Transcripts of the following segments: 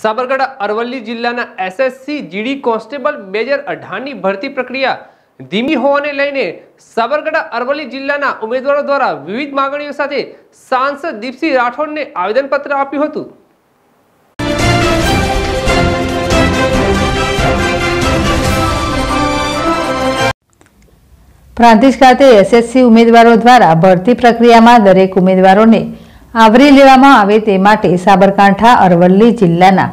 સાબરકાંઠા અરવલ્લી જિલ્લાના SSC GD constable બે હજાર અઢારની ભરતી પ્રક્રિયા ધીમી હોવાને લઈને સાબરકાંઠા અરવલ્લી જિલ્લાના ઉમેદવારો દ્વારા વિવિધ માંગણીઓ સાથે સાંસદ દીપસિંહ રાઠોડને આવેદનપત્ર આપ્યું હતું. પ્રાંતિજ ખાતે એસએસસી ઉમેદવારો દ્વારા ભરતી પ્રક્રિયામાં દરેક ઉમેદવારોને આવરી લેવામાં આવે તે માટે સાબરકાંઠા, અરવલ્લી જિલ્લાના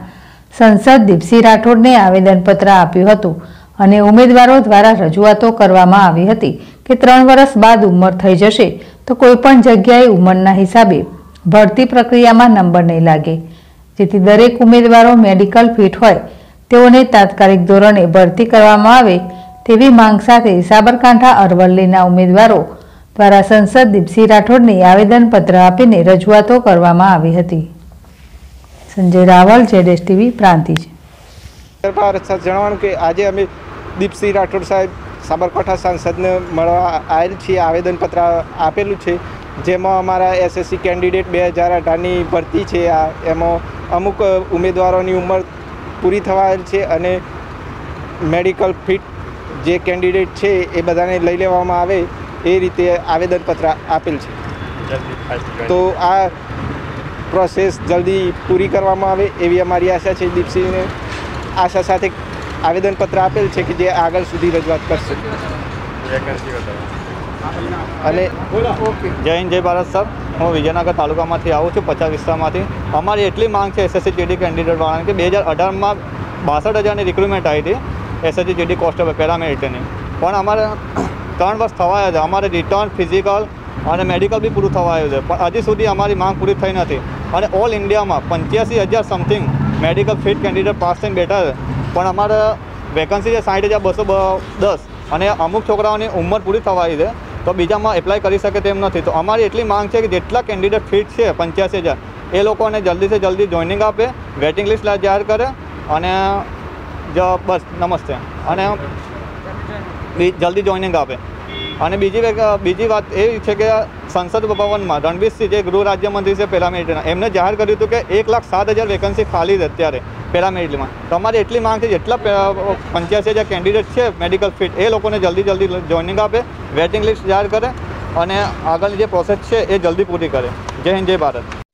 સંસદ દીપસિંહ રાઠોડને આવેદનપત્ર આપ્યું હતું અને ઉમેદવારો દ્વારા રજૂઆતો કરવામાં આવી હતી કે ત્રણ વર્ષ બાદ ઉંમર થઈ જશે તો કોઈપણ જગ્યાએ ઉંમરના હિસાબે ભરતી પ્રક્રિયામાં નંબર નહીં લાગે. જેથી દરેક ઉમેદવારો મેડિકલ ફિટ હોય, તેઓને તાત્કાલિક ધોરણે ભરતી કરવામાં આવે તેવી માંગ સાથે સાબરકાંઠા, અરવલ્લીના ઉમેદવારો દ્વારા સંસદ દીપસિંહ રાઠોડને આવેદનપત્ર આપીને રજૂઆતો કરવામાં આવી હતી. સંજય રાવલ, જેડેશ ટીવી પ્રાંતિજ ભારત જણાવવાનું કે આજે અમે દીપસિંહ રાઠોડ સાહેબ સાબરકાંઠા સાંસદને મળવા આવેલ છીએ, આવેદનપત્ર આપેલું છે. જેમાં અમારા એસએસસી કેન્ડિડેટ બે હજાર અઢારની ભરતી છે. આ, એમાં અમુક ઉમેદવારોની ઉંમર પૂરી થવાયેલ છે અને મેડિકલ ફિટ જે કેન્ડિડેટ છે એ બધાને લઈ લેવામાં આવે. એ રીતે આવેદનપત્ર આપેલ છે. તો આ પ્રોસેસ જલ્દી પૂરી કરવામાં આવે એવી અમારી આશા છે. દીપસિંહને આશા સાથે આવેદનપત્ર આપેલ છે કે જે આગળ સુધી રજૂઆત કરશે. અને જય હિન્દ જય ભારત સર. હું વિજયનગર તાલુકામાંથી આવું છું પચાસ વિસ્તારમાંથી. અમારી એટલી માંગ છે એસએસસી જીડી કેન્ડિડેટ વાળાની કે બે હજાર અઢારમાં બાસઠ હજારની રિક્રુટમેન્ટ આવી હતી. એસએસસી જીડી કોન્સ્ટેબલ પેરામિલિટરીની પણ અમારે ત્રણ વર્ષ થવા આવ્યા છે. અમારે રિટર્ન ફિઝિકલ અને મેડિકલ બી પૂરું થવા આવ્યું છે. પણ હજી સુધી અમારી માંગ પૂરી થઈ નથી. અને ઓલ ઇન્ડિયામાં પંચ્યાસી હજાર something medical fit candidate pass થઈને બેઠા છે. પણ અમારે વેકન્સી છે સાઠ હજાર બસો દસ. અને અમુક છોકરાઓની ઉંમર પૂરી થવા આવી છે. તો બીજામાં એપ્લાય કરી શકે તેમ નથી. તો અમારી એટલી માંગ છે કે જેટલા કેન્ડિડેટ ફિટ છે પંચ્યાસી હજાર, એ લોકોને જલ્દીથી જલ્દી જોઈનિંગ આપે વેટિંગ લિસ્ટ જાહેર કરે અને જ, બસ, નમસ્તે. અને જલ્દી જોઈનિંગ આપે. અને બીજી બીજી વાત એ છે કે સંસદ ભવનમાં રણવીરસિંહ જે ગૃહ રાજ્યમંત્રી છે પેરામિલિટરીના એમને જાહેર કર્યું હતું કે એક લાખ સાત હજાર વેકન્સી ખાલી છે અત્યારે પેરામિલિટરીમાં તમારે એટલી માંગ છે, જેટલા પંચ્યાસી હજાર કેન્ડિડેટ છે મેડિકલ ફિટ એ લોકોને જલ્દી જલ્દી જોઈનિંગ આપે વેટિંગ લિસ્ટ જાહેર કરે અને આગળની જે પ્રોસેસ છે એ જલ્દી પૂરી કરે. જય હિન્દ, જય ભારત.